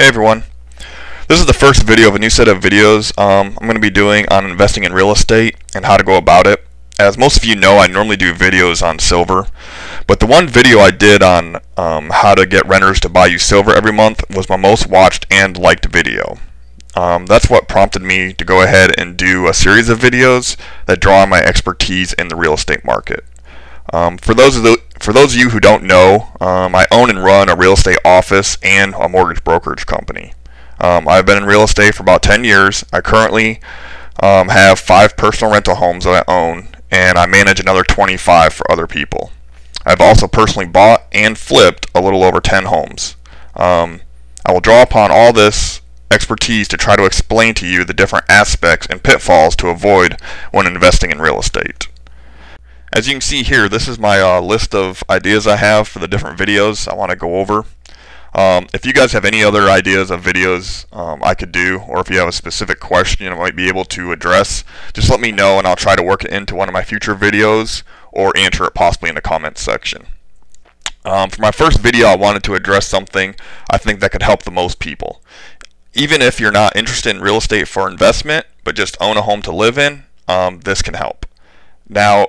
Hey everyone. This is the first video of a new set of videos um, I'm going to be doing on investing in real estate and how to go about it. As most of you know, I normally do videos on silver, but the one video I did on um, how to get renters to buy you silver every month was my most watched and liked video. Um, that's what prompted me to go ahead and do a series of videos that draw on my expertise in the real estate market. Um, for those of the for those of you who don't know, um, I own and run a real estate office and a mortgage brokerage company. Um, I've been in real estate for about 10 years. I currently um, have five personal rental homes that I own, and I manage another 25 for other people. I've also personally bought and flipped a little over 10 homes. Um, I will draw upon all this expertise to try to explain to you the different aspects and pitfalls to avoid when investing in real estate. As you can see here, this is my uh, list of ideas I have for the different videos I want to go over. Um, if you guys have any other ideas of videos um, I could do, or if you have a specific question I might be able to address, just let me know and I'll try to work it into one of my future videos or answer it possibly in the comments section. Um, for my first video, I wanted to address something I think that could help the most people. Even if you're not interested in real estate for investment, but just own a home to live in, um, this can help. Now,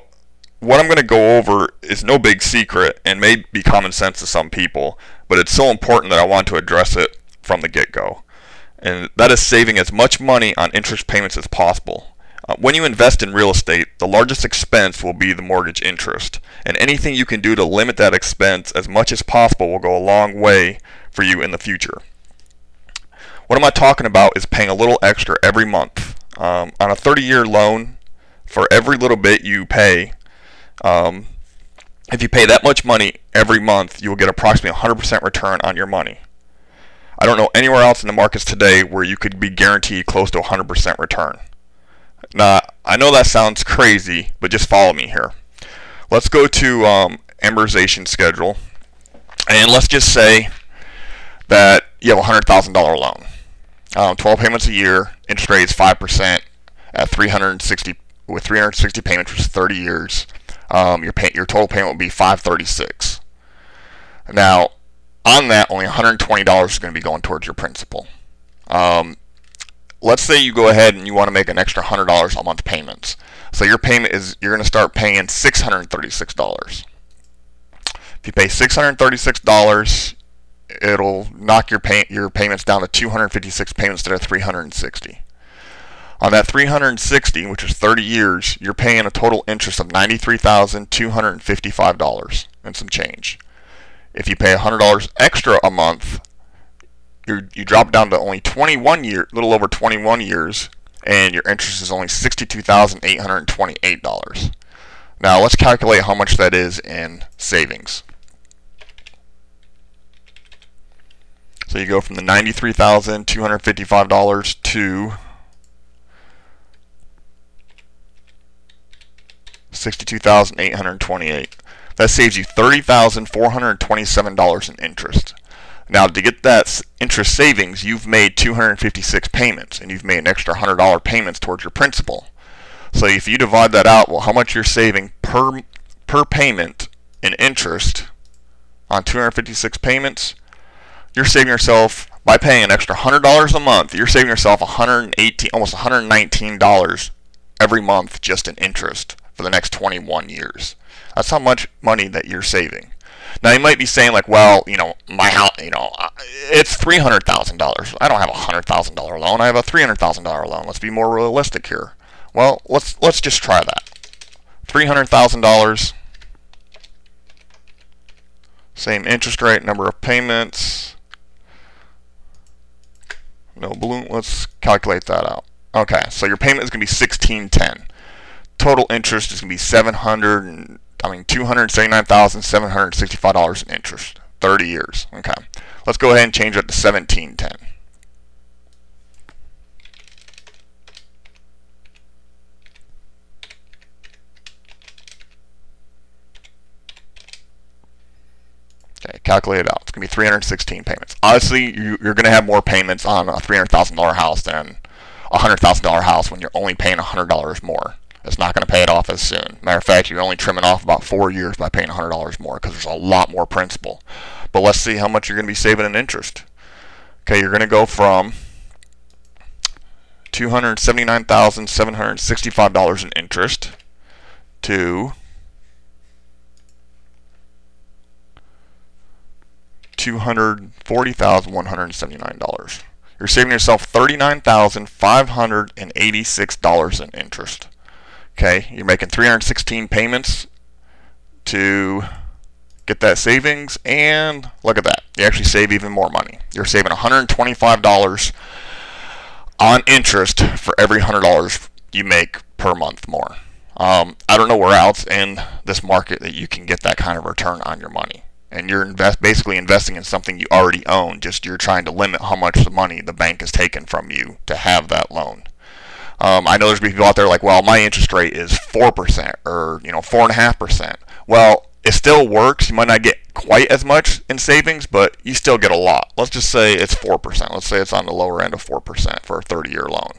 what I'm going to go over is no big secret and may be common sense to some people, but it's so important that I want to address it from the get-go. And that is saving as much money on interest payments as possible. Uh, when you invest in real estate, the largest expense will be the mortgage interest. And anything you can do to limit that expense as much as possible will go a long way for you in the future. What am I talking about is paying a little extra every month. Um, on a 30-year loan, for every little bit you pay, um, if you pay that much money every month, you will get approximately 100% return on your money. I don't know anywhere else in the markets today where you could be guaranteed close to 100% return. Now, I know that sounds crazy, but just follow me here. Let's go to um, amortization schedule, and let's just say that you have a $100,000 loan. Um, 12 payments a year, interest rate is 5% at 360 with 360 payments, for 30 years um, your pay, your total payment will be 536. Now, on that, only $120 is going to be going towards your principal. Um, let's say you go ahead and you want to make an extra $100 a month payments. So your payment is you're going to start paying $636. If you pay $636, it'll knock your pay, your payments down to 256 payments instead of 360. On that 360, which is 30 years, you're paying a total interest of $93,255 and some change. If you pay $100 extra a month, you you drop down to only 21 year, little over 21 years, and your interest is only $62,828. Now let's calculate how much that is in savings. So you go from the $93,255 to 62828 That saves you $30,427 in interest. Now, to get that interest savings, you've made 256 payments, and you've made an extra $100 payments towards your principal. So if you divide that out, well, how much you're saving per per payment in interest on 256 payments, you're saving yourself by paying an extra $100 a month. You're saving yourself 118, almost $119 every month just in interest for the next 21 years. That's how much money that you're saving. Now you might be saying like, well, you know, my house, you know, it's three hundred thousand dollars. I don't have a hundred thousand dollar loan. I have a three hundred thousand dollar loan. Let's be more realistic here. Well, let's let's just try that. Three hundred thousand dollars. Same interest rate, number of payments. No balloon. Let's calculate that out. Okay, so your payment is going to be sixteen ten total interest is going to be 700 and, I mean $279,765 in interest 30 years okay let's go ahead and change it to 1710 Okay, calculate it out. It's going to be 316 payments. Obviously, you, are going to have more payments on a $300,000 house than a $100,000 house when you're only paying $100 more. It's not going to pay it off as soon. Matter of fact, you're only trimming off about four years by paying $100 more because there's a lot more principal. But let's see how much you're going to be saving in interest. Okay, you're going to go from $279,765 in interest to $240,179. You're saving yourself $39,586 in interest. Okay, you're making 316 payments to get that savings, and look at that. You actually save even more money. You're saving $125 on interest for every $100 you make per month more. Um, I don't know where else in this market that you can get that kind of return on your money. And you're invest basically investing in something you already own. Just you're trying to limit how much the money the bank has taken from you to have that loan. Um, I know there's people out there like, well, my interest rate is four percent or you know four and a half percent. Well, it still works. You might not get quite as much in savings, but you still get a lot. Let's just say it's 4%. Let's say it's on the lower end of 4% for a 30-year loan.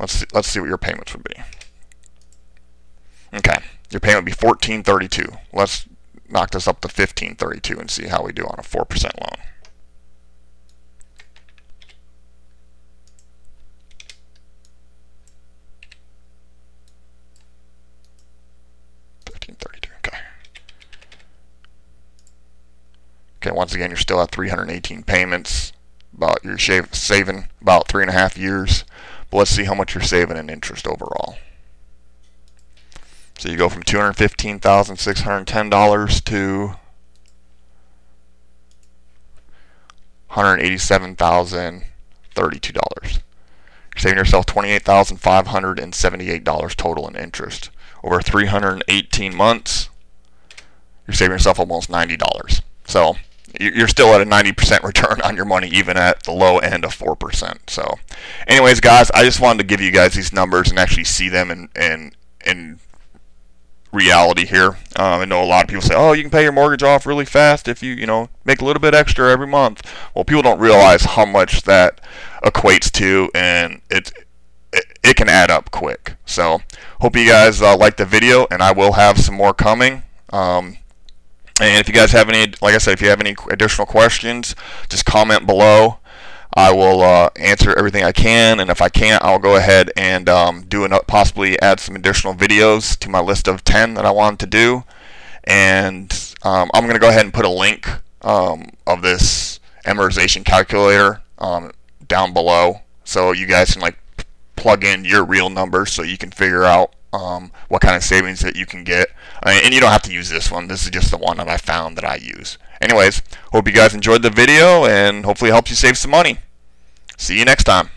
Let's see, let's see what your payments would be. Okay, your payment would be 1432. Let's knock this up to 1532 and see how we do on a 4% loan. Okay, once again, you're still at 318 payments. About you're saving about three and a half years. But let's see how much you're saving in interest overall. So you go from $215,610 to $187,032. You're saving yourself $28,578 total in interest. Over 318 months, you're saving yourself almost $90. So you're still at a 90% return on your money even at the low end of 4%. So anyways, guys, I just wanted to give you guys these numbers and actually see them in, in, in reality here. Um, I know a lot of people say, oh, you can pay your mortgage off really fast if you, you know, make a little bit extra every month. Well, people don't realize how much that equates to, and it, it, it can add up quick. So hope you guys uh, like the video, and I will have some more coming. Um, and if you guys have any, like I said, if you have any additional questions, just comment below. I will uh, answer everything I can, and if I can't, I'll go ahead and um, do an, possibly add some additional videos to my list of 10 that I wanted to do. And um, I'm going to go ahead and put a link um, of this amortization calculator um, down below, so you guys can like plug in your real numbers so you can figure out um, what kind of savings that you can get. And you don't have to use this one. This is just the one that I found that I use. Anyways, hope you guys enjoyed the video and hopefully helps you save some money. See you next time.